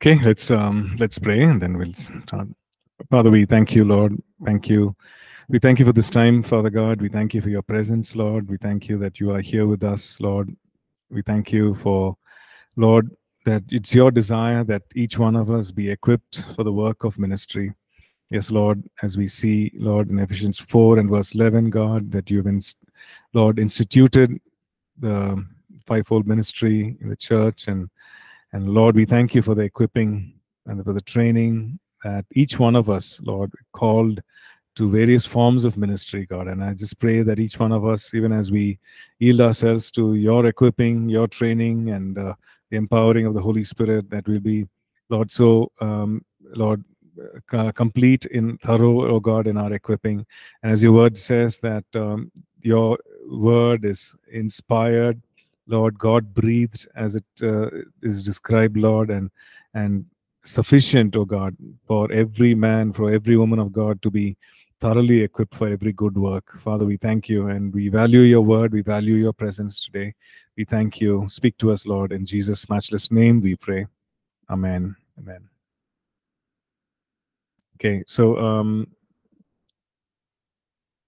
Okay, let's um let's pray and then we'll start. Father, we thank you, Lord. Thank you. We thank you for this time, Father God. We thank you for your presence, Lord. We thank you that you are here with us, Lord. We thank you for, Lord, that it's your desire that each one of us be equipped for the work of ministry. Yes, Lord, as we see, Lord, in Ephesians 4 and verse 11, God, that you've, inst- Lord, instituted the fivefold ministry in the church. And, and Lord, we thank you for the equipping and for the training that each one of us, Lord, called to various forms of ministry, God. And I just pray that each one of us, even as we yield ourselves to your equipping, your training, and uh, the empowering of the Holy Spirit, that we'll be, Lord, so, um, Lord, uh, complete in thorough, oh God, in our equipping. And as your word says, that um, your word is inspired, Lord, God breathed, as it uh, is described, Lord, and and sufficient, oh God, for every man, for every woman of God to be thoroughly equipped for every good work. Father, we thank you and we value your word. We value your presence today. We thank you. Speak to us, Lord. In Jesus' matchless name we pray. Amen. Amen. Okay, so um,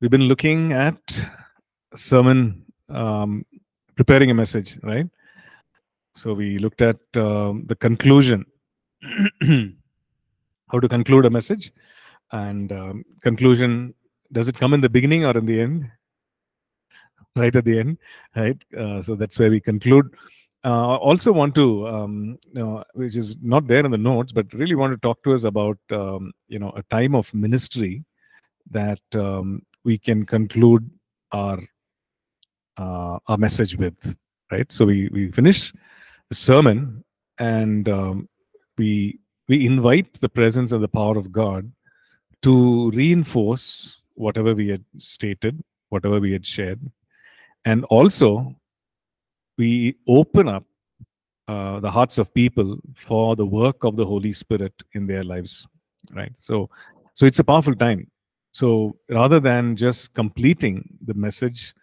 we've been looking at sermon, um, preparing a message, right? So we looked at um, the conclusion, how to conclude a message. And um, conclusion does it come in the beginning or in the end? Right at the end right? Uh, so that's where we conclude. Uh, also want to um, you know which is not there in the notes but really want to talk to us about um, you know a time of ministry that um, we can conclude our uh, our message with right so we we finish the sermon and um, we we invite the presence and the power of god to reinforce whatever we had stated, whatever we had shared. And also, we open up uh, the hearts of people for the work of the Holy Spirit in their lives, right? So, so it's a powerful time. So rather than just completing the message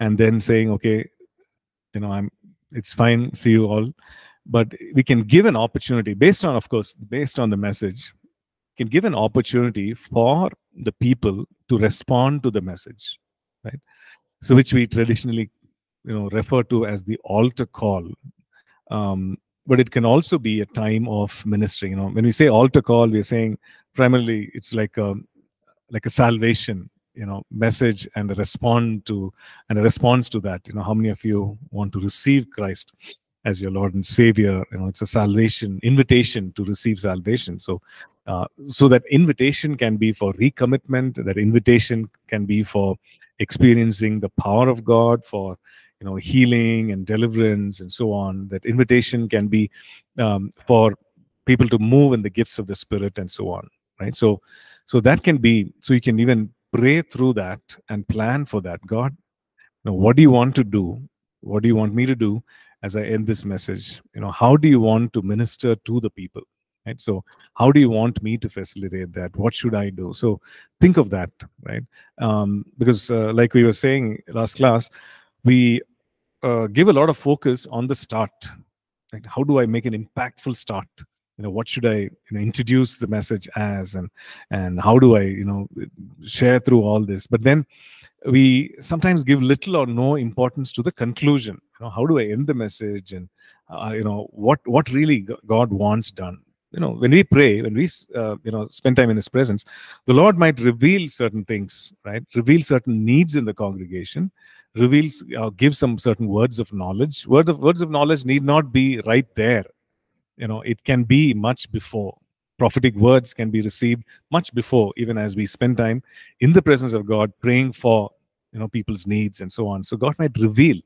and then saying, okay, you know, I'm, it's fine, see you all, but we can give an opportunity based on, of course, based on the message, can give an opportunity for the people to respond to the message, right? So, which we traditionally, you know, refer to as the altar call. Um, but it can also be a time of ministry. You know, when we say altar call, we're saying primarily it's like a like a salvation, you know, message and a respond to and a response to that. You know, how many of you want to receive Christ? as your Lord and Savior. You know, it's a salvation invitation to receive salvation. So uh, so that invitation can be for recommitment that invitation can be for experiencing the power of god for you know healing and deliverance and so on that invitation can be um, for people to move in the gifts of the spirit and so on right so so that can be so you can even pray through that and plan for that. God know, what do you want to do? What do you want me to do as i end this message? You know how do you want to minister to the people right? So how do you want me to facilitate that? What should i do? So think of that right? Um, because uh, like we were saying last class we uh, give a lot of focus on the start right? How do i make an impactful start you know what should i you know, introduce the message as and and how do i you know share through all this? But then we sometimes give little or no importance to the conclusion. You know how do i end the message? And uh, you know what what really god wants done? You know when we pray when we uh, you know spend time in his presence the lord might reveal certain things right? Reveal certain needs in the congregation reveals uh, give some certain words of knowledge. Word of words of knowledge need not be right there you know it can be much before. Prophetic words can be received much before even as we spend time in the presence of god praying for you know people's needs and so on. So god might reveal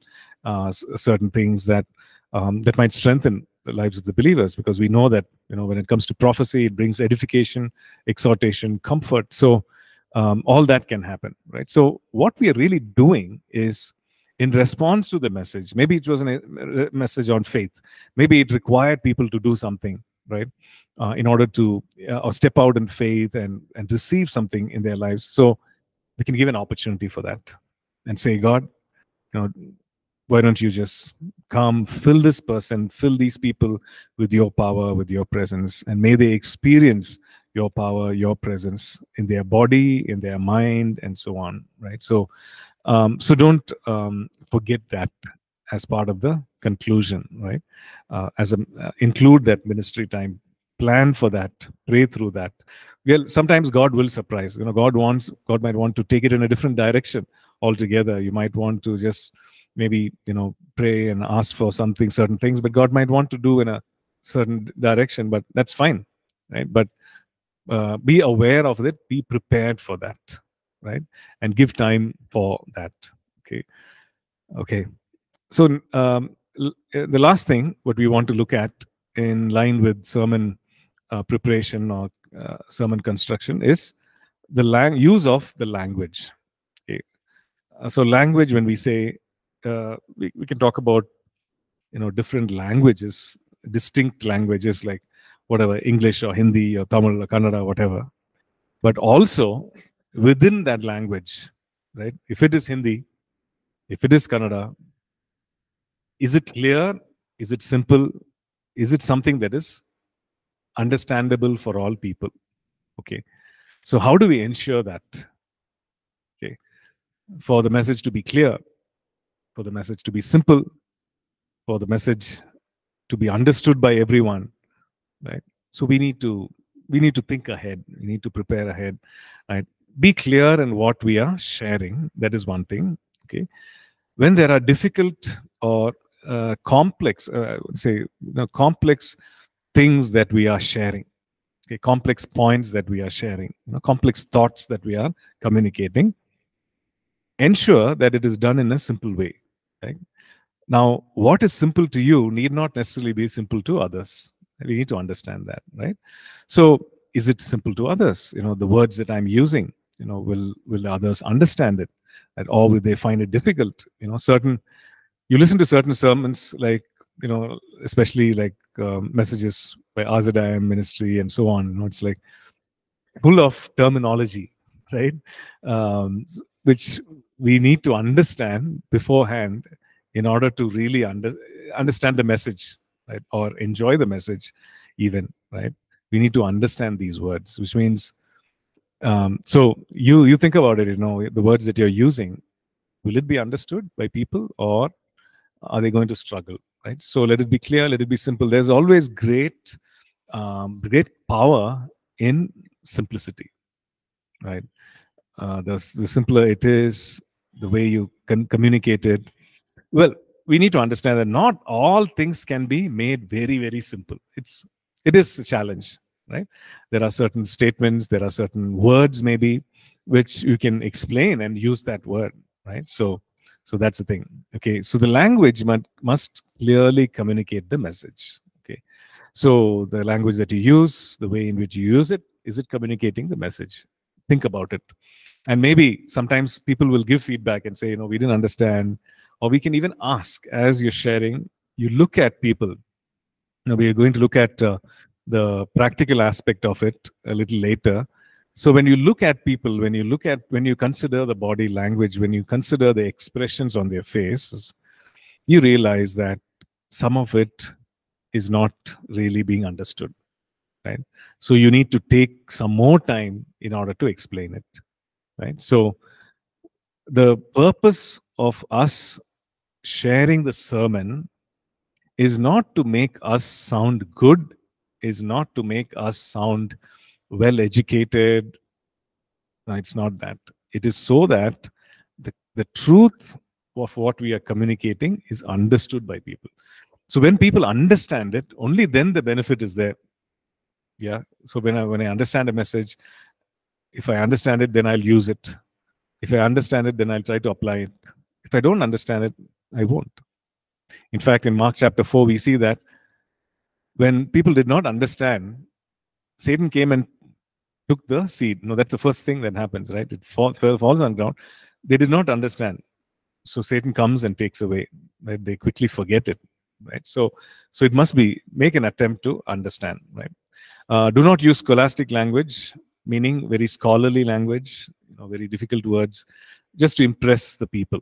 uh, certain things that um, that might strengthen the lives of the believers because we know that you know when it comes to prophecy it brings edification exhortation comfort. So um, all that can happen right? So what we are really doing is in response to the message maybe it was a message on faith maybe it required people to do something right uh, in order to uh, or step out in faith and and receive something in their lives so we can give an opportunity for that and say god you know why don't you just come, fill this person, fill these people with your power, with your presence, and may they experience your power, your presence in their body, in their mind, and so on. Right. So, um, so don't um, forget that as part of the conclusion. Right. Uh, as a uh, include that ministry time. Plan for that. Pray through that. Well, sometimes God will surprise. You know, God wants. God might want to take it in a different direction altogether. You might want to just maybe you know pray and ask for something certain things but god might want to do in a certain direction but that's fine right but uh, be aware of it be prepared for that right? And give time for that okay? Okay. So um, uh, the last thing what we want to look at in line with sermon uh, preparation or uh, sermon construction is the lang- use of the language okay. Uh, so language when we say uh, we, we can talk about you know different languages distinct languages like whatever english or hindi or tamil or kannada whatever. But also within that language right if it is hindi if it is kannada is it clear is it simple is it something that is understandable for all people okay so how do we ensure that okay for the message to be clear for the message to be simple, for the message to be understood by everyone, right? So we need to we need to think ahead. We need to prepare ahead. Right? Be clear in what we are sharing. That is one thing. Okay. When there are difficult or uh, complex, uh, say, you know, complex things that we are sharing, okay, complex points that we are sharing, you know, complex thoughts that we are communicating, ensure that it is done in a simple way. Right? Now, what is simple to you need not necessarily be simple to others. We need to understand that, right? So, is it simple to others? You know, the words that I'm using, you know, will will others understand it, right? or will they find it difficult? You know, certain you listen to certain sermons, like you know, especially like um, messages by Azadam Ministry and so on. You know, it's like full of terminology, right? Um, which we need to understand beforehand in order to really under, understand the message right or enjoy the message even right we need to understand these words which means um, so you you think about it you know the words that you're using will it be understood by people or are they going to struggle right so let it be clear let it be simple there's always great um, great power in simplicity right uh, the, the simpler it is, the way you can communicate it. Well, we need to understand that not all things can be made very, very simple. It's it is a challenge, right? There are certain statements, there are certain words, maybe, which you can explain and use that word, right? So, so that's the thing. Okay, so the language must, must clearly communicate the message. Okay, so the language that you use, the way in which you use it, is it communicating the message? Think about it and maybe sometimes people will give feedback and say you know we didn't understand or we can even ask as you're sharing you look at people you know we are going to look at uh, the practical aspect of it a little later. So when you look at people when you look at when you consider the body language when you consider the expressions on their faces you realize that some of it is not really being understood right? So you need to take some more time in order to explain it right? So the purpose of us sharing the sermon is not to make us sound good is not to make us sound well educated no, it's not that it is so that the, the truth of what we are communicating is understood by people so when people understand it only then the benefit is there yeah so when i when i understand a message if I understand it, then I'll use it. If I understand it, then I'll try to apply it. If I don't understand it, I won't. In fact, in Mark chapter 4, we see that when people did not understand, Satan came and took the seed. No, that's the first thing that happens, right? It fall, falls on ground. They did not understand. So Satan comes and takes away. Right? They quickly forget it. Right. So so it must be make an attempt to understand. Right. Uh, do not use scholastic language meaning very scholarly language, you know, very difficult words, just to impress the people.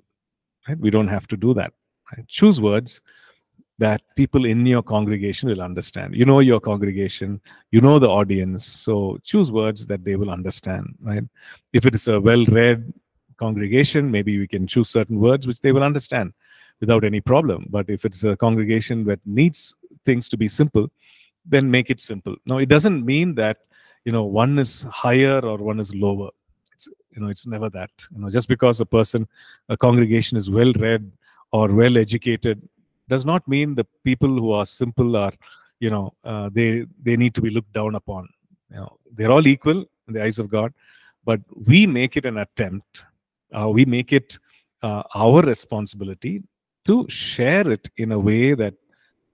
Right? We don't have to do that. Right? Choose words that people in your congregation will understand. You know your congregation, you know the audience, so choose words that they will understand. Right? If it is a well-read congregation, maybe we can choose certain words which they will understand without any problem. But if it's a congregation that needs things to be simple, then make it simple. Now, it doesn't mean that you know one is higher or one is lower. It's you know it's never that. You know, just because a person, a congregation is well read or well educated, does not mean the people who are simple are you know uh, they they need to be looked down upon. You know, they're all equal in the eyes of God, but we make it an attempt. Uh, we make it uh, our responsibility to share it in a way that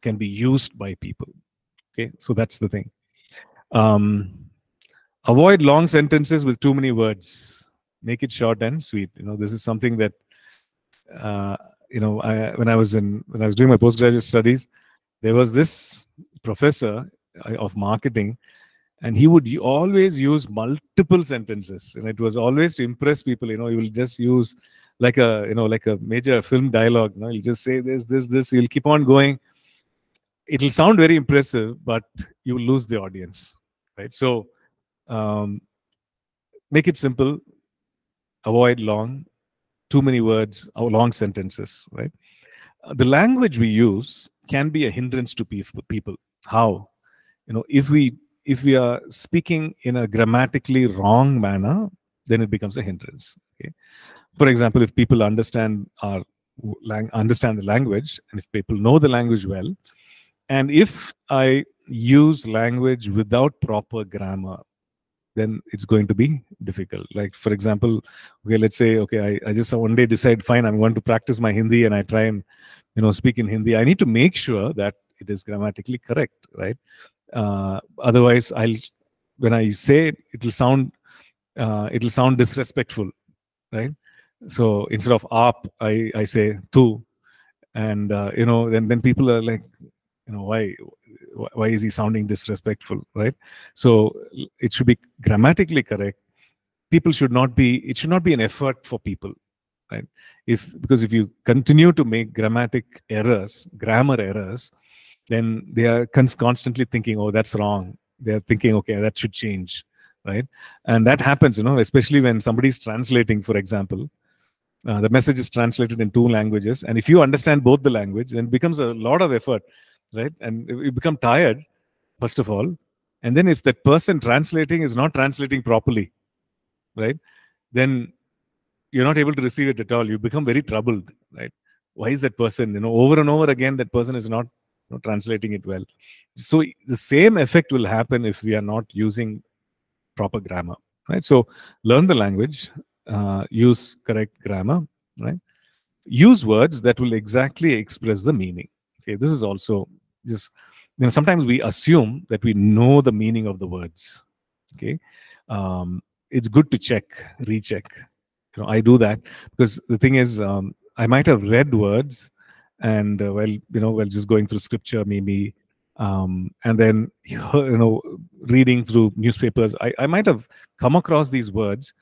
can be used by people okay so that's the thing um, avoid long sentences with too many words make it short and sweet you know this is something that uh, you know I, when i was in when i was doing my postgraduate studies there was this professor uh, of marketing and he would always use multiple sentences. And it was always to impress people you know he will just use like a you know like a major film dialogue you know he'll just say this this this he'll keep on going. It'll sound very impressive but you will lose the audience right? So um, make it simple avoid long too many words or long sentences right? Uh, the language we use can be a hindrance to people. How? You know if we if we are speaking in a grammatically wrong manner then it becomes a hindrance okay? For example if people understand our understand the language and if people know the language well and if i use language without proper grammar then it's going to be difficult. Like for example okay let's say okay I, I just one day decide fine i'm going to practice my hindi and i try and you know speak in hindi. I need to make sure that it is grammatically correct right? Uh, otherwise i'll when i say it it'll sound uh, it'll sound disrespectful right? So instead of up i i say tu. And uh, you know then then people are like you know why why is he sounding disrespectful right? So it should be grammatically correct. People should not be it should not be an effort for people right? If because if you continue to make grammatic errors grammar errors then they are constantly thinking oh that's wrong. They're thinking okay that should change right? And that happens you know especially when somebody's translating for example uh, the message is translated in two languages and if you understand both the language then it becomes a lot of effort right? And you become tired first of all. And then if that person translating is not translating properly right? Then you're not able to receive it at all. You become very troubled right? Why is that person you know over and over again that person is not you know, translating it well. So the same effect will happen if we are not using proper grammar right? So learn the language uh, use correct grammar right? Use words that will exactly express the meaning. Okay this is also just you know sometimes we assume that we know the meaning of the words okay? Um, it's good to check recheck. You know i do that because the thing is um, i might have read words and uh, well you know well just going through scripture maybe um, and then you know reading through newspapers I, I might have come across these words.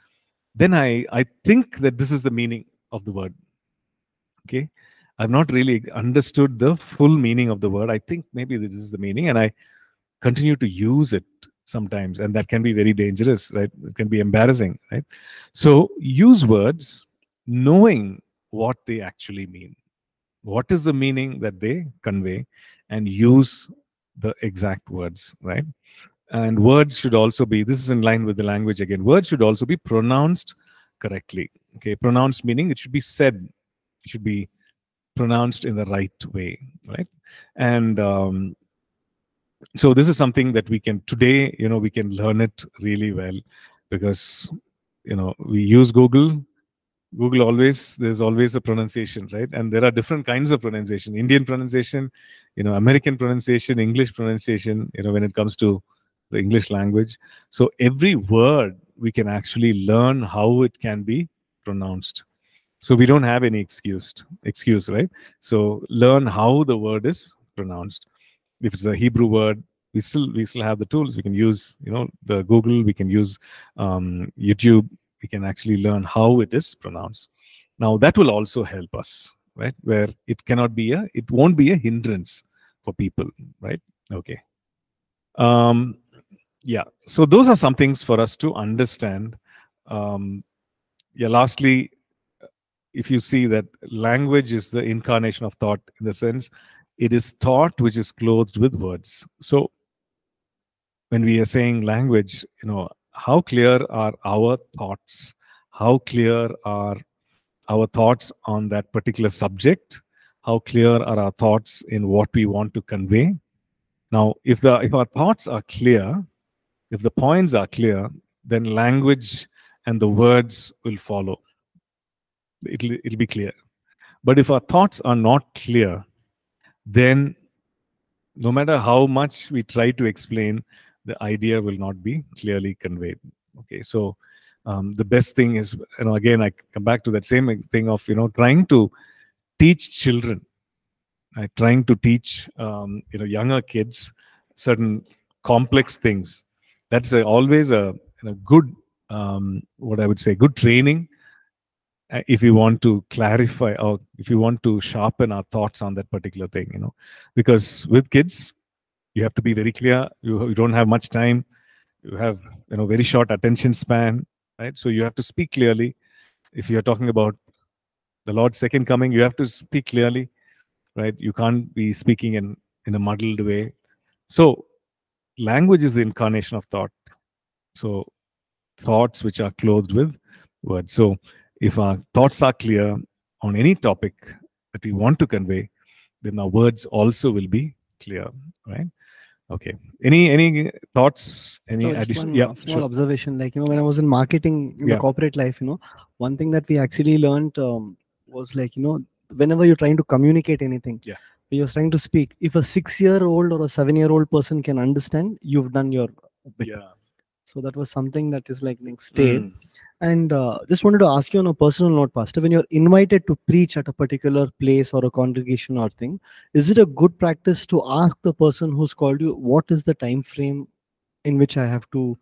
Then i i think that this is the meaning of the word okay I've not really understood the full meaning of the word. I think maybe this is the meaning, and I continue to use it sometimes, and that can be very dangerous, right? It can be embarrassing, right? So use words knowing what they actually mean. What is the meaning that they convey, and use the exact words, right? And words should also be, this is in line with the language again, words should also be pronounced correctly. Okay, pronounced meaning it should be said, it should be pronounced in the right way, right? And um, so this is something that we can today, you know, we can learn it really well because you know we use Google. Google always there's always a pronunciation, right? And there are different kinds of pronunciation: Indian pronunciation, you know, American pronunciation, English pronunciation. You know, when it comes to the English language, so every word we can actually learn how it can be pronounced so we don't have any excuse, excuse, right? So learn how the word is pronounced. If it's a Hebrew word, we still we still have the tools. We can use, you know, the Google. We can use um, YouTube. We can actually learn how it is pronounced. Now that will also help us. right? Where it cannot be a, it won't be a hindrance for people, right? Okay. Um, yeah. So those are some things for us to understand. Um, yeah. Lastly, if you see that language is the incarnation of thought in the sense it is thought which is clothed with words. So when we are saying language, you know, how clear are our thoughts? How clear are our thoughts on that particular subject? How clear are our thoughts in what we want to convey? Now, if the if our thoughts are clear, if the points are clear, then language and the words will follow. It'll it'll be clear. But if our thoughts are not clear, then no matter how much we try to explain, the idea will not be clearly conveyed. Okay, so um, the best thing is, you know, again, I come back to that same thing of, you know, trying to teach children, right? trying to teach, um, you know, younger kids certain complex things. That's a, always a, a good, um, what I would say, good training Uh, if you want to clarify or if you want to sharpen our thoughts on that particular thing you know because with kids you have to be very clear. You, you don't have much time. You have you know very short attention span right? So you have to speak clearly. If you're talking about the lord's second coming you have to speak clearly right? You can't be speaking in in a muddled way. So language is the incarnation of thought. So thoughts which are clothed with words. So if our thoughts are clear on any topic that we want to convey, then our words also will be clear, right? Okay. Any any thoughts? Any So addition? one Yeah, small sure. observation, like you know, when I was in marketing in Yeah. the corporate life, you know, one thing that we actually learned um, was like you know, whenever you're trying to communicate anything, Yeah. you're trying to speak. If a six-year-old or a seven-year-old person can understand, you've done your bit. Yeah. So that was something that is like like stayed. Mm. And uh, just wanted to ask you on a personal note, Pastor, when you're invited to preach at a particular place or a congregation or thing, is it a good practice to ask the person who's called you what is the time frame in which I have to,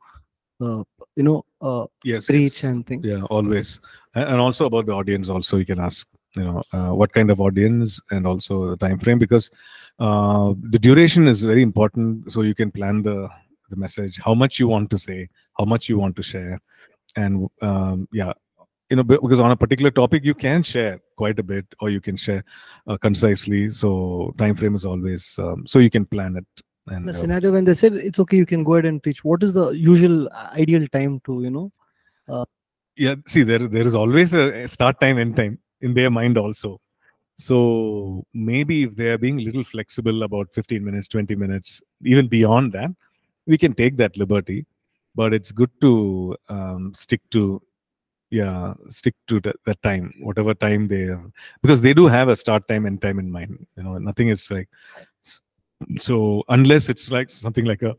uh, you know, uh, Yes. preach yes. and things? Yeah, always. And, and also about the audience, also you can ask, you know, uh, what kind of audience and also the time frame because uh, the duration is very important. So you can plan the the message, how much you want to say, how much you want to share, and um, yeah, you know, because on a particular topic you can share quite a bit, or you can share uh, concisely. So time frame is always um, so you can plan it. And a uh, scenario when they said it's okay, you can go ahead and preach. What is the usual uh, ideal time to, you know? yeah see there there is always a a start time end time in their mind also so maybe if they are being a little flexible about 15 minutes 20 minutes even beyond that we can take that liberty but it's good to um, stick to yeah stick to that, that time whatever time they because they do have a start time and time in mind you know nothing is like so unless it's like something like a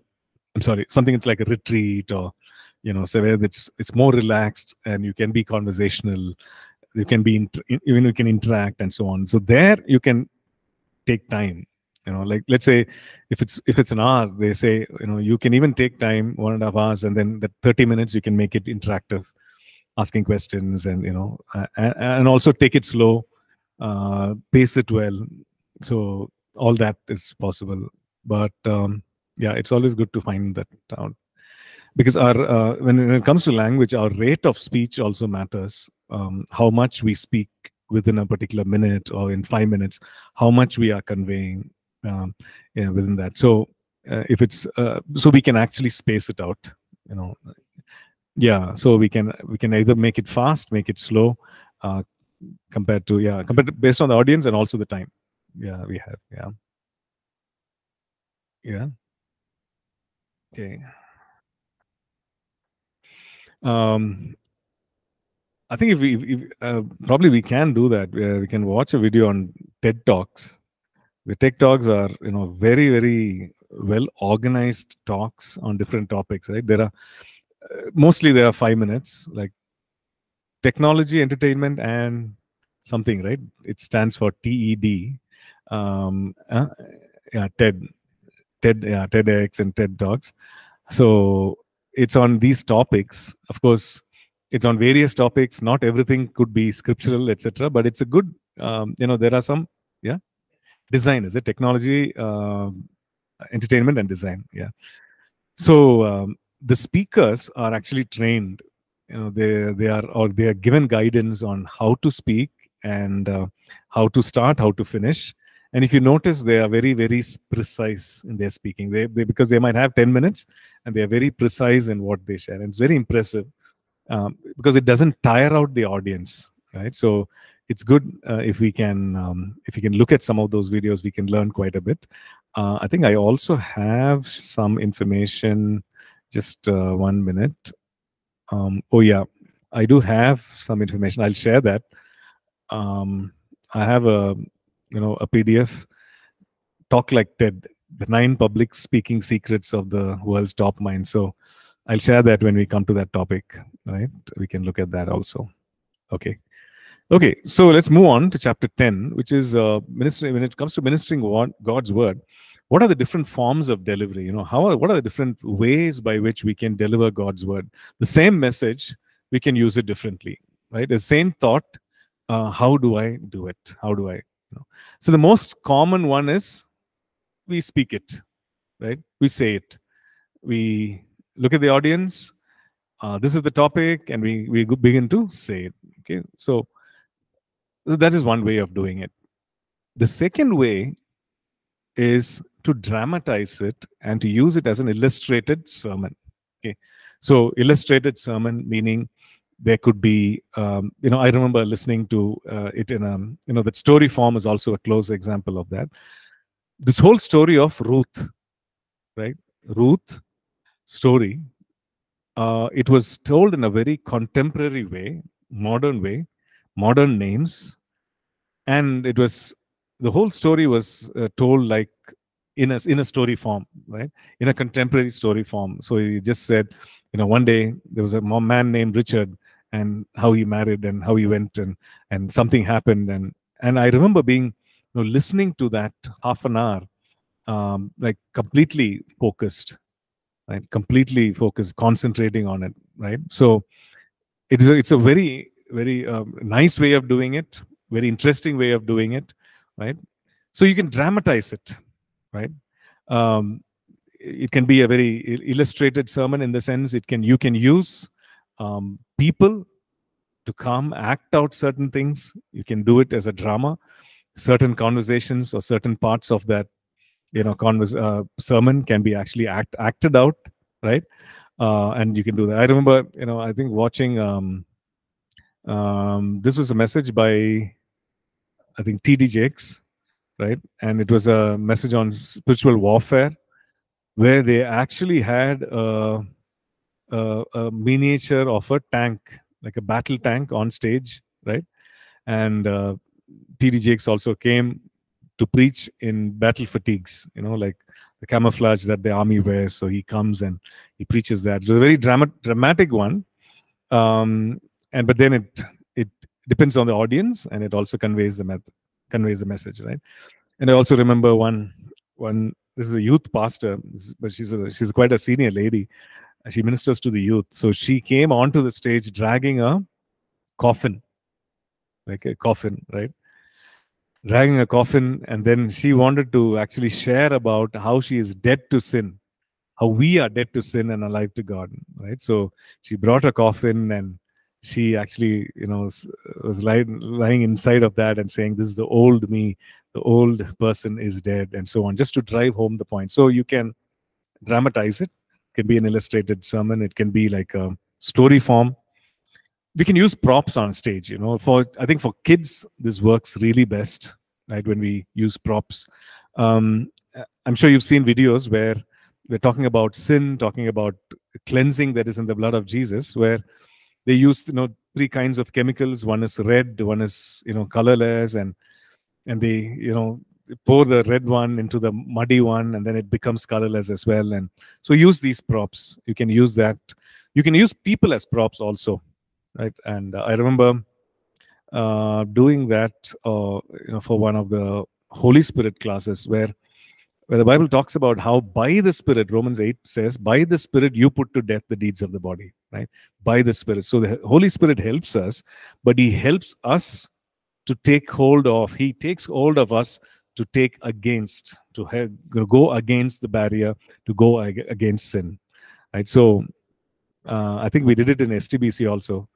i'm sorry something it's like a retreat or you know so where it's it's more relaxed and you can be conversational you can be even you can interact and so on. So there you can take time you know like let's say if it's if it's an hour they say you know you can even take time one and a half hours and then the 30 minutes you can make it interactive asking questions and you know and, and also take it slow uh, pace it well. So all that is possible. But um, yeah it's always good to find that out. Because our uh, when, when it comes to language our rate of speech also matters. Um, how much we speak within a particular minute or in five minutes how much we are conveying um, yeah, within that. So uh, if it's uh, so we can actually space it out you know. Yeah so we can we can either make it fast make it slow uh, compared to yeah compared to, based on the audience and also the time yeah we have yeah. Yeah. Okay. Um i think if we if, uh, probably we can do that uh, we can watch a video on ted talks the ted talks are you know very very well organized talks on different topics right? There are uh, mostly there are five minutes like technology entertainment and something right? It stands for ted um uh, yeah ted ted yeah tedx and ted talks. So it's on these topics. Of course it's on various topics. Not everything could be scriptural etc but it's a good um, you know there are some yeah design is it? Technology um, entertainment and design yeah. So um, the speakers are actually trained you know they they are or they are given guidance on how to speak and uh, how to start how to finish. And if you notice they are very very precise in their speaking. They, they because they might have 10 minutes and they are very precise in what they share. And it's very impressive um, because it doesn't tire out the audience right? So it's good uh, if we can um, if we can look at some of those videos we can learn quite a bit. Uh, i think i also have some information. Just uh, one minute. Um, oh yeah. I do have some information. I'll share that. Um, i have a you know a pdf talk like ted the nine public speaking secrets of the world's top minds. So i'll share that when we come to that topic right? We can look at that also. Okay okay so let's move on to chapter 10 which is uh, ministry when it comes to ministering god's word what are the different forms of delivery? You know how are, what are the different ways by which we can deliver god's word? The same message we can use it differently right? The same thought uh, how do i do it? How do i you know? So the most common one is we speak it right? We say it. We look at the audience uh, this is the topic and we we begin to say it okay? So that is one way of doing it. The second way is to dramatize it and to use it as an illustrated sermon. Okay. So illustrated sermon meaning there could be um, you know i remember listening to uh, it in a you know that story form is also a close example of that. This whole story of ruth right? Ruth story uh, it was told in a very contemporary way modern way modern names. And it was the whole story was uh, told like in a in a story form right? In a contemporary story form. So he just said you know one day there was a man named richard and how he married and how he went and and something happened. And and i remember being you know listening to that half an hour um like completely focused right? Completely focused concentrating on it right? So it is a, it's a very very um, nice way of doing it very interesting way of doing it right? So you can dramatize it right? Um, it can be a very illustrated sermon in the sense it can you can use um, people to come act out certain things. You can do it as a drama. Certain conversations or certain parts of that you know convers- uh, sermon can be actually act acted out right? Uh, and you can do that. I remember you know i think watching um, um, this was a message by i think td jakes right? And it was a message on spiritual warfare where they actually had a, a, a miniature of a tank like a battle tank on stage right? And uh, td jakes also came to preach in battle fatigues you know like the camouflage that the army wears. So he comes and he preaches that. It was a very drama- dramatic one. Um, and but then it it depends on the audience and it also conveys the method conveys the message right? And i also remember one one this is a youth pastor but she's a she's quite a senior lady. She ministers to the youth. So she came onto the stage dragging a coffin like a coffin right? Dragging a coffin and then she wanted to actually share about how she is dead to sin how we are dead to sin and alive to god right? So she brought a coffin and she actually you know s- was lying, lying inside of that and saying this is the old me. The old person is dead and so on just to drive home the point. So you can dramatize it. It can be an illustrated sermon. It can be like a story form. We can use props on stage you know. For i think for kids this works really best right when we use props. Um, i'm sure you've seen videos where we're talking about sin talking about cleansing that is in the blood of jesus where they use you know three kinds of chemicals. One is red one is you know colorless and and they you know pour the red one into the muddy one and then it becomes colorless as well. And so use these props. You can use that. You can use people as props also right? And uh, i remember uh, doing that uh, you know for one of the holy spirit classes where where the Bible talks about how by the Spirit, Romans 8 says, by the Spirit you put to death the deeds of the body, right? By the Spirit. So the Holy Spirit helps us, but He helps us to take hold of, He takes hold of us to take against, to have, go against the barrier, to go ag- against sin, right? So uh, I think we did it in STBC also.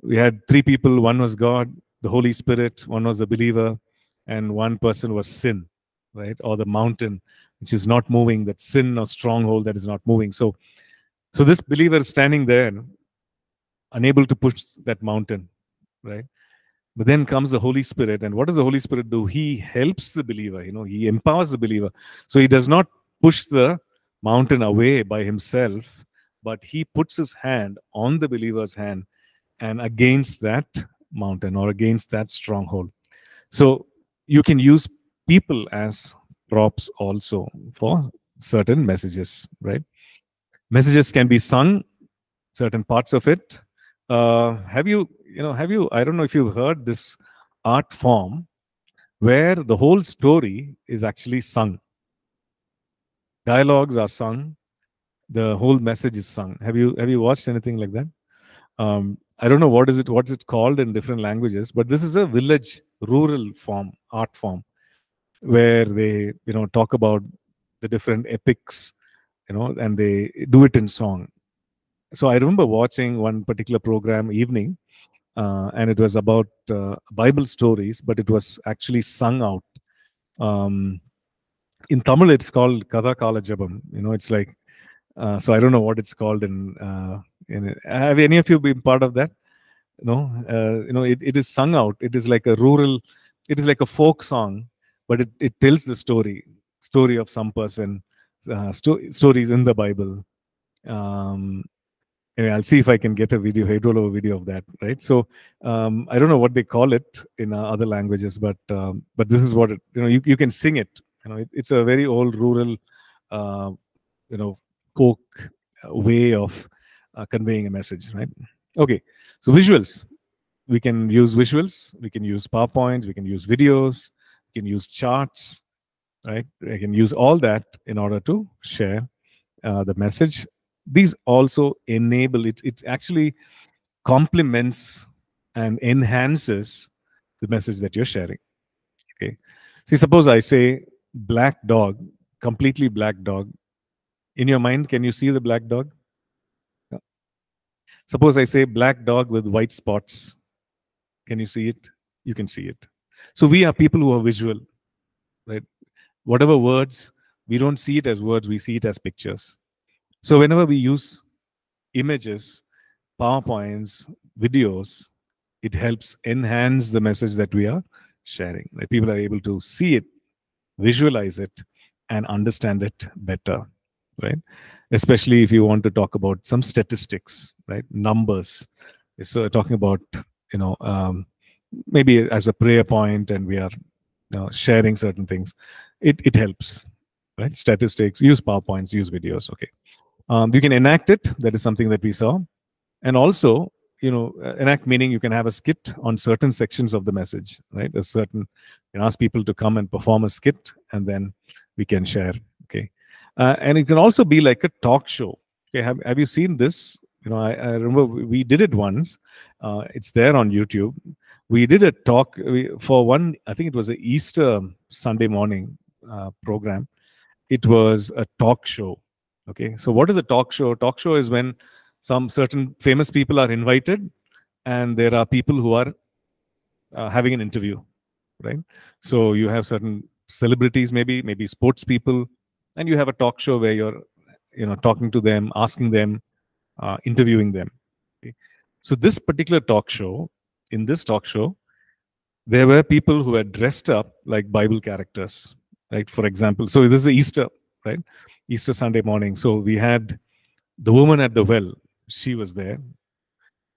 We had three people one was God, the Holy Spirit, one was the believer, and one person was sin right? Or the mountain which is not moving that sin or stronghold that is not moving. So so this believer is standing there unable to push that mountain right? But then comes the holy spirit and what does the holy spirit do? He helps the believer you know he empowers the believer. So he does not push the mountain away by himself but he puts his hand on the believer's hand and against that mountain or against that stronghold. So you can use people as props also for certain messages, right? Messages can be sung, certain parts of it. Uh, have you, you know, have you, I don't know if you've heard this art form where the whole story is actually sung. Dialogues are sung, the whole message is sung. Have you have you watched anything like that? Um, I don't know what is it, what's it called in different languages, but this is a village rural form, art form where they you know talk about the different epics you know and they do it in song. So i remember watching one particular program evening uh, and it was about uh, bible stories but it was actually sung out. Um, in tamil it's called katha kala jabam you know it's like uh, so i don't know what it's called in uh, in have any of you been part of that? No? Uh, you know it, it is sung out. It is like a rural it is like a folk song but it, it tells the story story of some person uh, sto- stories in the bible. Um, anyway, i'll see if i can get a video hydrolo video of that right? So um, i don't know what they call it in uh, other languages but um, but this is what it you know you, you can sing it. You know it, it's a very old rural uh, you know folk way of uh, conveying a message right? Okay so visuals. We can use visuals we can use powerpoints we can use videos can use charts right? I can use all that in order to share uh, the message. These also enable it it actually complements and enhances the message that you're sharing okay? See suppose i say black dog completely black dog. In your mind can you see the black dog? Suppose i say black dog with white spots. Can you see it? You can see it so we are people who are visual right? Whatever words we don't see it as words we see it as pictures. So whenever we use images powerpoints videos it helps enhance the message that we are sharing people are able to see it visualize it and understand it better right? Especially if you want to talk about some statistics right? Numbers. So talking about you know um, maybe as a prayer point and we are you know, sharing certain things it, it helps right? Statistics use powerpoints use videos okay. Um, you can enact it that is something that we saw. And also you know uh, enact meaning you can have a skit on certain sections of the message right? A certain you can ask people to come and perform a skit and then we can share okay. Uh, and it can also be like a talk show. Okay have, have you seen this? You know i, I remember we we did it once. Uh, it's there on youtube we did a talk we, for one i think it was a easter sunday morning uh, program. It was a talk show okay? So what is a talk show? Talk show is when some certain famous people are invited and there are people who are uh, having an interview right? So you have certain celebrities maybe maybe sports people and you have a talk show where you're you know talking to them asking them uh, interviewing them okay? so this particular talk show in this talk show there were people who were dressed up like bible characters right? For example so this is easter right? Easter sunday morning. So we had the woman at the well. She was there.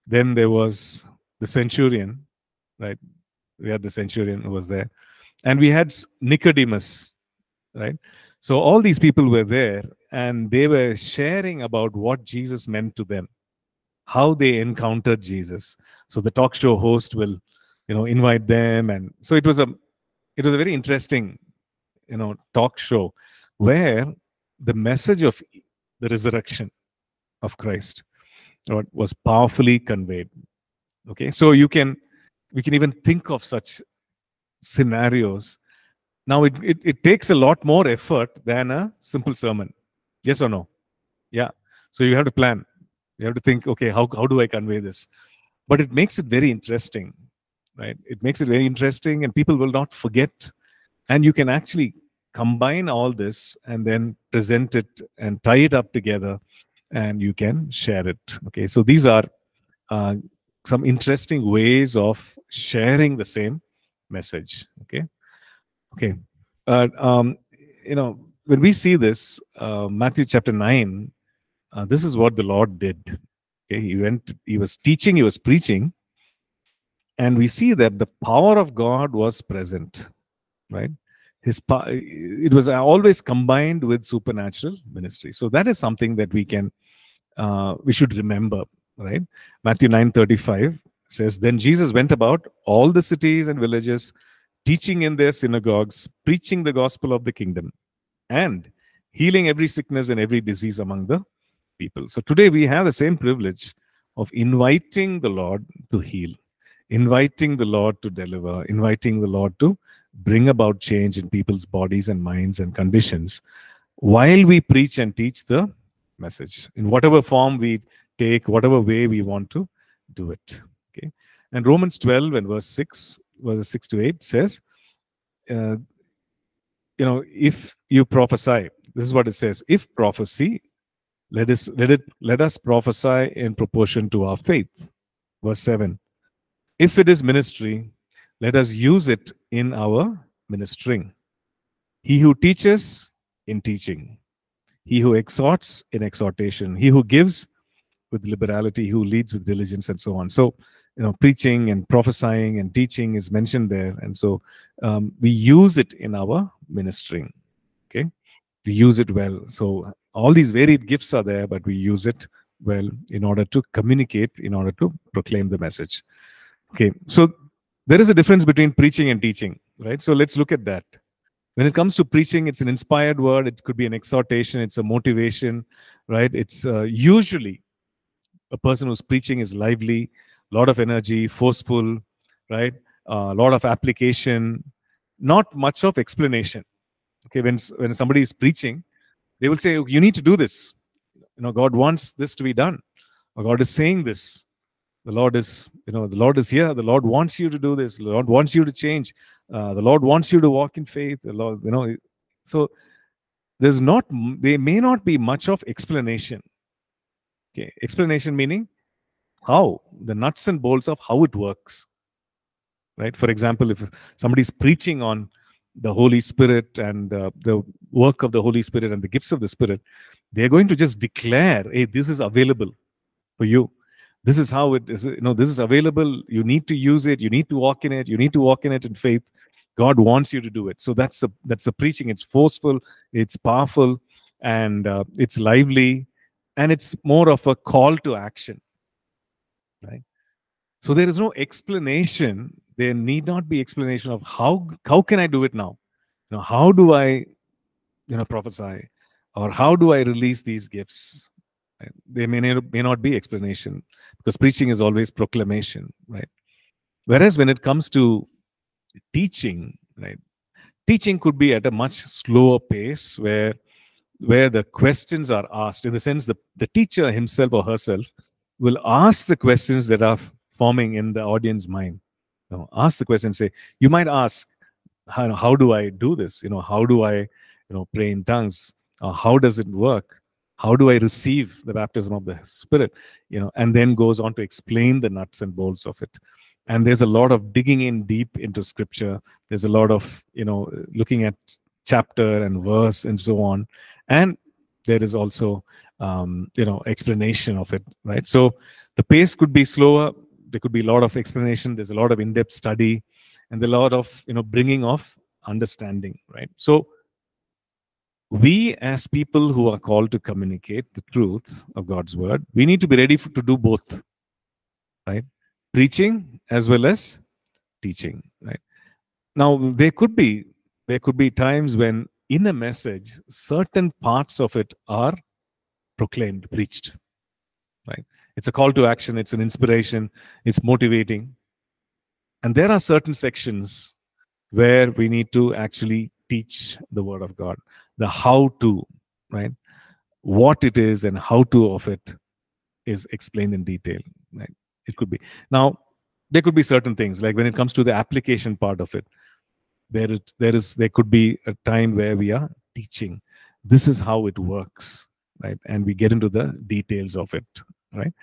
Then there was the centurion right? We had the centurion who was there. And we had nicodemus right? So all these people were there and they were sharing about what jesus meant to them how they encountered jesus so the talk show host will you know invite them and so it was a it was a very interesting you know talk show where the message of the resurrection of Christ was powerfully conveyed. Okay, so you can we can even think of such scenarios. Now it, it, it takes a lot more effort than a simple sermon. Yes or no? Yeah. So you have to plan. You have to think, okay, how, how do I convey this? But it makes it very interesting, right? It makes it very interesting and people will not forget. And you can actually combine all this and then present it and tie it up together and you can share it. Okay, so these are uh, some interesting ways of sharing the same message. Okay, okay. Uh, um, you know, when we see this, uh, Matthew chapter nine, uh, this is what the Lord did. Okay, he went, he was teaching, he was preaching, and we see that the power of God was present. Right, his it was always combined with supernatural ministry. So that is something that we can uh, we should remember. Right, Matthew nine thirty five says, Then Jesus went about all the cities and villages, teaching in their synagogues, preaching the gospel of the kingdom, and healing every sickness and every disease among the people. So today we have the same privilege of inviting the Lord to heal, inviting the Lord to deliver, inviting the Lord to bring about change in people's bodies and minds and conditions while we preach and teach the message in whatever form we take, whatever way we want to do it. Okay. And Romans 12 and verse 6, verse 6 to 8 says, uh, you know, if you prophesy, this is what it says, if prophecy, let us let it let us prophesy in proportion to our faith. Verse 7. If it is ministry, let us use it in our ministering. He who teaches in teaching, he who exhorts in exhortation, he who gives with liberality, who leads with diligence, and so on. So, you know, preaching and prophesying and teaching is mentioned there, and so um, we use it in our ministering. Okay, we use it well. So all these varied gifts are there, but we use it well in order to communicate, in order to proclaim the message. Okay, so there is a difference between preaching and teaching, right? So let's look at that. When it comes to preaching, it's an inspired word. It could be an exhortation. It's a motivation, right? It's uh, usually a person who's preaching is lively, a lot of energy, forceful, right? A uh, lot of application, not much of explanation. Okay, when when somebody is preaching, they will say, "You need to do this." You know, God wants this to be done, or God is saying this. The Lord is, you know, the Lord is here. The Lord wants you to do this. The Lord wants you to change. Uh, the Lord wants you to walk in faith. The Lord, you know, so there's not there may not be much of explanation Okay, explanation meaning how the nuts and bolts of how it works. Right. For example, if somebody is preaching on the Holy Spirit and uh, the work of the Holy Spirit and the gifts of the Spirit, they're going to just declare, "Hey, this is available for you. This is how it is. You know, this is available. You need to use it. You need to walk in it. You need to walk in it in faith. God wants you to do it. So that's the that's the preaching. It's forceful. It's powerful, and uh, it's lively and it's more of a call to action right so there is no explanation there need not be explanation of how how can i do it now you know how do i you know prophesy or how do i release these gifts right? there may may not be explanation because preaching is always proclamation right whereas when it comes to teaching right teaching could be at a much slower pace where where the questions are asked, in the sense the, the teacher himself or herself will ask the questions that are forming in the audience mind. You know, ask the question, say, you might ask, how, how do I do this? You know, how do I, you know, pray in tongues? Uh, how does it work? How do I receive the baptism of the Spirit? You know, and then goes on to explain the nuts and bolts of it. And there's a lot of digging in deep into Scripture. There's a lot of, you know, looking at chapter and verse and so on and there is also um, you know explanation of it right so the pace could be slower there could be a lot of explanation there's a lot of in-depth study and a lot of you know bringing of understanding right so we as people who are called to communicate the truth of god's word we need to be ready for, to do both right preaching as well as teaching right now there could be there could be times when in a message, certain parts of it are proclaimed, preached. Right? It's a call to action, it's an inspiration, it's motivating. And there are certain sections where we need to actually teach the word of God, the how to, right? What it is and how to of it is explained in detail. Right? It could be. Now, there could be certain things, like when it comes to the application part of it, there is there is there could be a time where we are teaching. This is how it works, right? And we get into the details of it, right?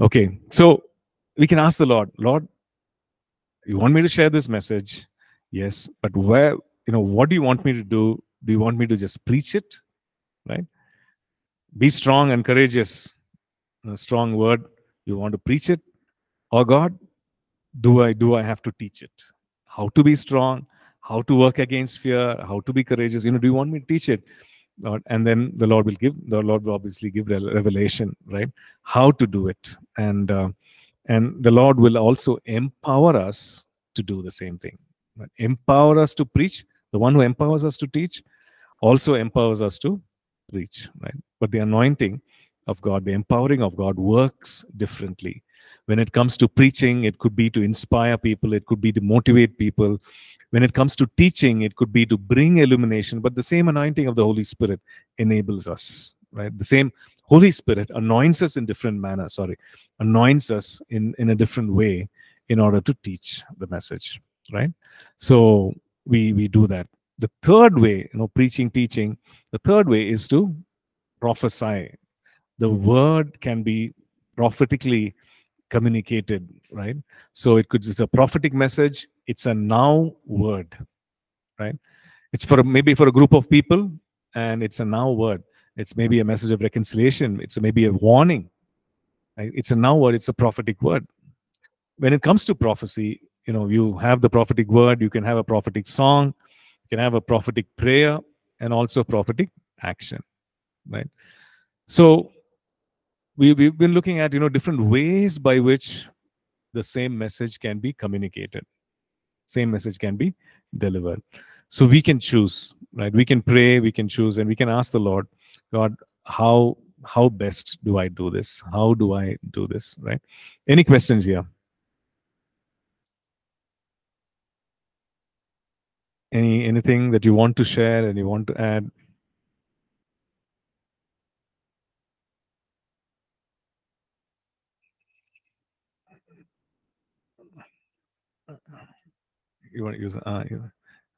Okay, so we can ask the Lord, Lord, you want me to share this message? Yes, but where, you know, what do you want me to do? Do you want me to just preach it? Right? Be strong and courageous. A strong word. You want to preach it? Or God, do I do I have to teach it? How to be strong, how to work against fear, how to be courageous. You know, do you want me to teach it? Lord, and then the Lord will give, the Lord will obviously give revelation, right? How to do it. And uh, and the Lord will also empower us to do the same thing. Right? Empower us to preach. The one who empowers us to teach also empowers us to preach, right? But the anointing of God, the empowering of God works differently. When it comes to preaching, it could be to inspire people, it could be to motivate people. When it comes to teaching, it could be to bring illumination, but the same anointing of the Holy Spirit enables us, right? The same Holy Spirit anoints us in different manner, sorry, anoints us in, in a different way in order to teach the message, right? So we we do that. The third way, you know, preaching, teaching, the third way is to prophesy. The word can be prophetically communicated, right? So it could it's a prophetic message, it's a now word, right? It's for maybe for a group of people, and it's a now word. It's maybe a message of reconciliation. It's maybe a warning. Right? It's a now word. It's a prophetic word. When it comes to prophecy, you know, you have the prophetic word. You can have a prophetic song. You can have a prophetic prayer, and also prophetic action. Right. So we, we've been looking at you know different ways by which the same message can be communicated same message can be delivered. So we can choose right? We can pray we can choose and we can ask the lord god how how best do i do this? How do i do this? Right? Any questions here? Any anything that you want to share and you want to add you want to use uh, you,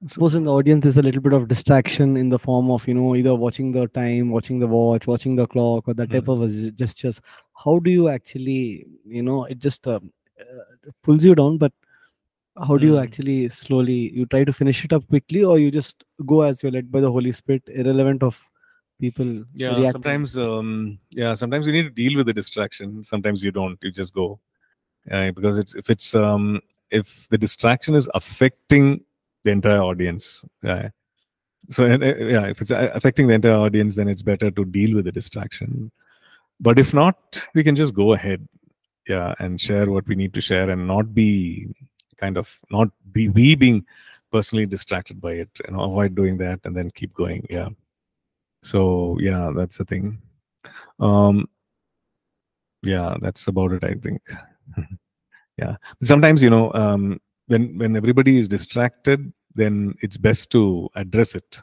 suppose in the audience there's a little bit of distraction in the form of you know either watching the time watching the watch watching the clock or that type Mm. of gestures how do you actually you know it just um, uh, pulls you down but how do you Mm. actually slowly you try to finish it up quickly or you just go as you're led by the holy spirit irrelevant of people yeah reacting? sometimes um yeah sometimes you need to deal with the distraction sometimes you don't you just go uh, because it's if it's um if the distraction is affecting the entire audience yeah so uh, yeah if it's uh, affecting the entire audience then it's better to deal with the distraction. But if not we can just go ahead yeah and share what we need to share and not be kind of not be we being personally distracted by it you know avoid doing that and then keep going yeah. So yeah that's the thing. Um yeah that's about it i think yeah. Sometimes you know um when when everybody is distracted then it's best to address it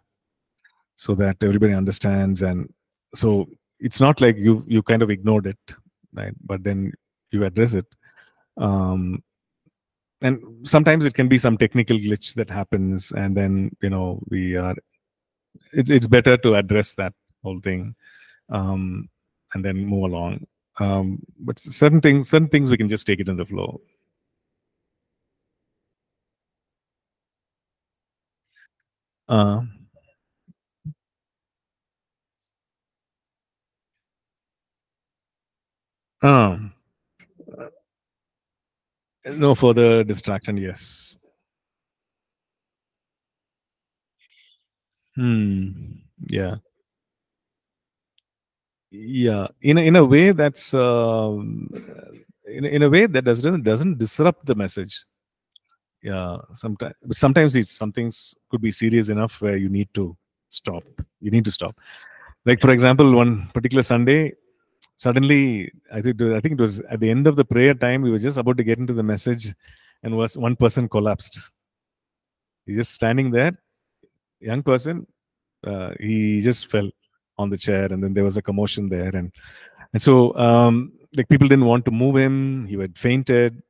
so that everybody understands and so it's not like you you kind of ignored it right? But then you address it. Um and sometimes it can be some technical glitch that happens and then you know we are it's it's better to address that whole thing um and then move along um but certain things certain things we can just take it in the flow. Uh um no further distraction yes. Hmm yeah yeah in a, in a way that's um, in, in a way that doesn't doesn't disrupt the message yeah sometimes but sometimes it's some things could be serious enough where you need to stop. You need to stop. Like for example, one particular Sunday, suddenly I think I think it was at the end of the prayer time. We were just about to get into the message, and was one person collapsed. He's just standing there, young person. Uh, he just fell on the chair, and then there was a commotion there, and and so um, like people didn't want to move him. He had fainted,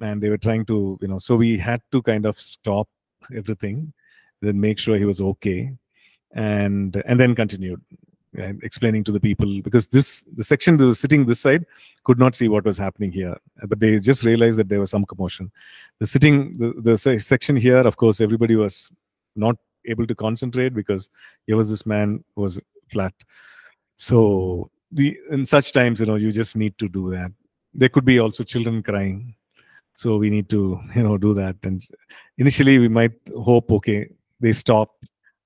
and they were trying to you know. So we had to kind of stop everything, then make sure he was okay, and and then continued explaining to the people because this the section that was sitting this side could not see what was happening here but they just realized that there was some commotion the sitting the, the section here of course everybody was not able to concentrate because here was this man who was flat. So the in such times you know you just need to do that. There could be also children crying. So we need to you know do that. And initially we might hope okay they stop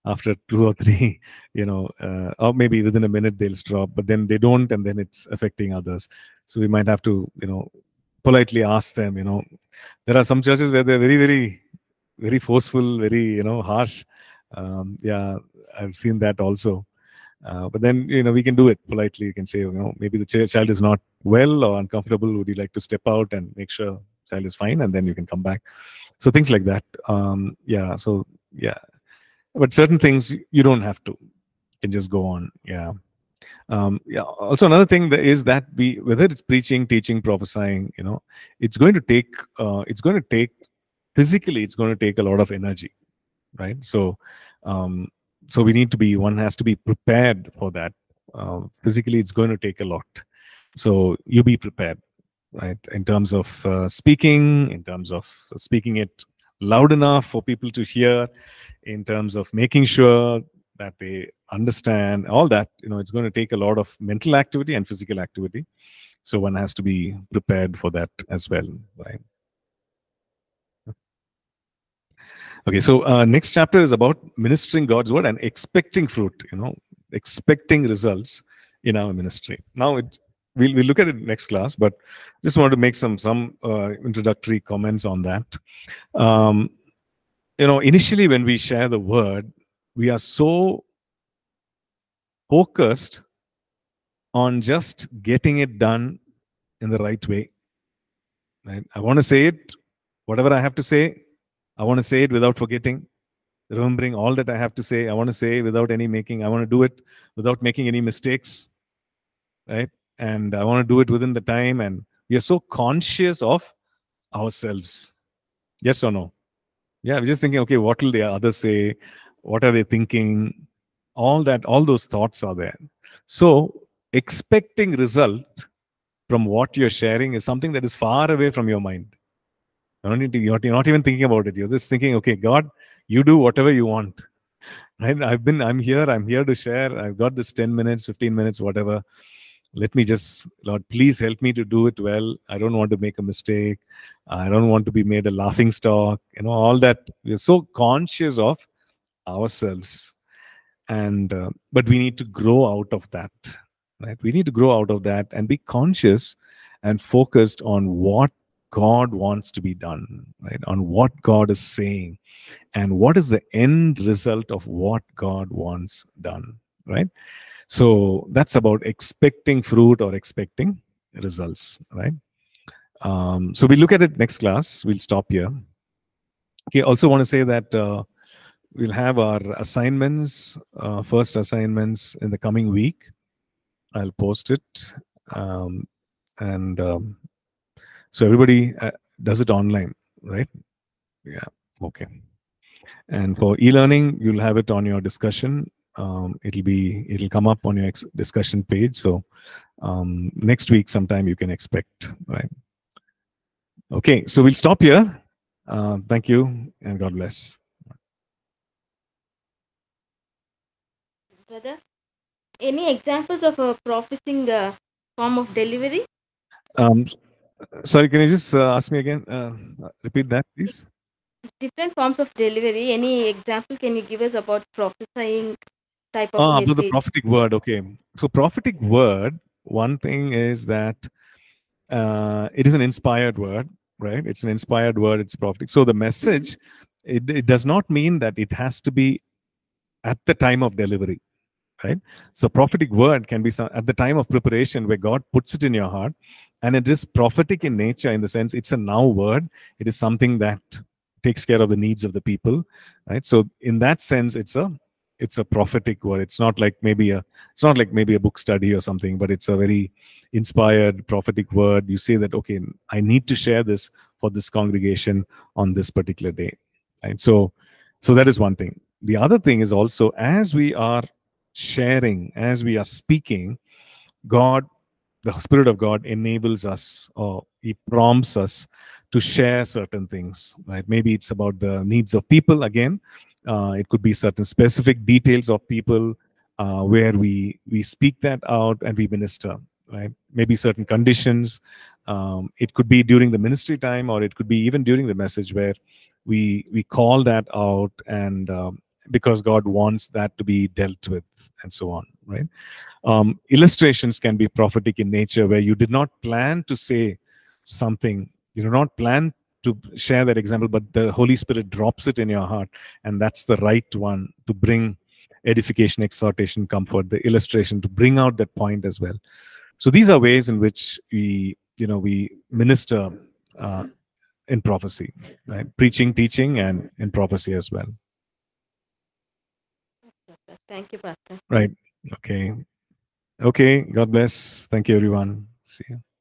after two or three you know uh, or maybe within a minute they'll stop but then they don't and then it's affecting others. So we might have to you know politely ask them you know. There are some churches where they're very very very forceful very you know harsh. Um, yeah i've seen that also uh, but then you know we can do it politely. You can say you know maybe the child is not well or uncomfortable. Would you like to step out and make sure child is fine? And then you can come back. So things like that. Um, yeah so yeah. But certain things you don't have to. You can just go on. Yeah. Um, yeah. Also another thing that is that we whether it's preaching teaching prophesying you know it's going to take uh, it's going to take physically it's going to take a lot of energy right? So um, so we need to be one has to be prepared for that. Uh, physically it's going to take a lot. So you be prepared right? In terms of uh, speaking in terms of speaking it loud enough for people to hear in terms of making sure that they understand all that you know it's going to take a lot of mental activity and physical activity. So one has to be prepared for that as well right okay so uh, next chapter is about ministering god's word and expecting fruit you know expecting results in our ministry. Now it we'll, we'll look at it next class but just want to make some some uh, introductory comments on that. Um, you know initially when we share the word we are so focused on just getting it done in the right way right? I want to say it whatever i have to say i want to say it without forgetting remembering all that i have to say i want to say without any making i want to do it without making any mistakes right and I want to do it within the time. And we are so conscious of ourselves. Yes or no? Yeah, we're just thinking, okay, what will the others say? What are they thinking? All that, all those thoughts are there. So expecting result from what you're sharing is something that is far away from your mind. Need to, you're not even thinking about it. You're just thinking, okay, God, you do whatever you want. Right? I've been, I'm here, I'm here to share. I've got this 10 minutes, 15 minutes, whatever let me just lord please help me to do it well i don't want to make a mistake i don't want to be made a laughing stock you know all that we're so conscious of ourselves and uh, but we need to grow out of that right we need to grow out of that and be conscious and focused on what god wants to be done right on what god is saying and what is the end result of what god wants done right so that's about expecting fruit or expecting results, right? Um, so we look at it next class. We'll stop here. Okay, also want to say that uh, we'll have our assignments, uh, first assignments in the coming week. I'll post it. Um, and um, so everybody uh, does it online, right? Yeah, okay. And for e-learning, you'll have it on your discussion. Um, it'll be it'll come up on your discussion page. So um, next week sometime you can expect right? Okay so we'll stop here. Uh, thank you and god bless. Brother any examples of a profiting uh, form of delivery? Um, sorry can you just uh, ask me again? Uh, repeat that please. Different forms of delivery. Any example can you give us about prophesying type of ah, about the prophetic word okay. So prophetic word one thing is that uh, it is an inspired word right? It's an inspired word it's prophetic. So the message it, it does not mean that it has to be at the time of delivery right? So prophetic word can be some, at the time of preparation where god puts it in your heart and it is prophetic in nature in the sense it's a now word. It is something that takes care of the needs of the people right? So in that sense it's a it's a prophetic word. It's not like maybe a it's not like maybe a book study or something but it's a very inspired prophetic word. You say that okay i need to share this for this congregation on this particular day right? So so that is one thing. The other thing is also as we are sharing as we are speaking god the spirit of god enables us or he prompts us to share certain things right? Maybe it's about the needs of people again uh, it could be certain specific details of people uh, where we we speak that out and we minister right? Maybe certain conditions um, it could be during the ministry time or it could be even during the message where we we call that out and um, because god wants that to be dealt with and so on right? Um, illustrations can be prophetic in nature where you did not plan to say something. You do not plan to share that example but the holy spirit drops it in your heart and that's the right one to bring edification exhortation comfort the illustration to bring out that point as well. So these are ways in which we you know we minister uh, in prophecy right? Preaching teaching and in prophecy as well Thank you, Pastor. right. Okay. Okay. God bless. Thank you everyone. See you